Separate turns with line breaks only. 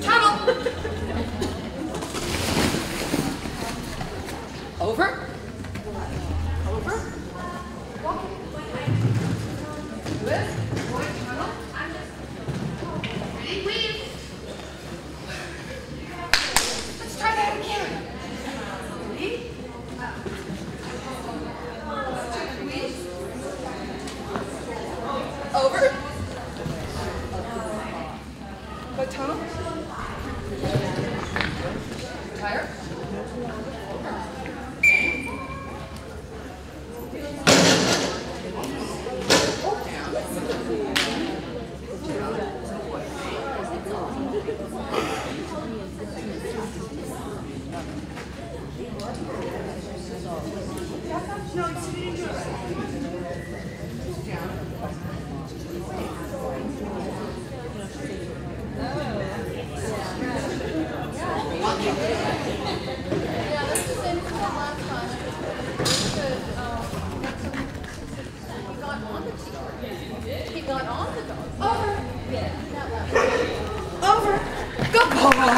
Tunnel! Over. Over. Go tunnel. Retire.
Yeah, that's the same as last
Over. Over. Good ball.